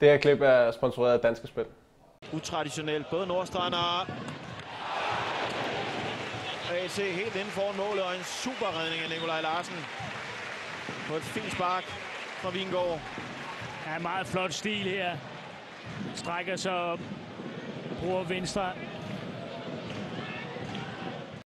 Det her klip er sponsoreret af Danske Spil. Utraditionelt. Både Nordstrand og AC helt inden for målet, og en super redning af Nikolaj Larsen. På et fint spark fra Vingård. Ja, meget flot stil her. Strækker sig op. Bruger venstre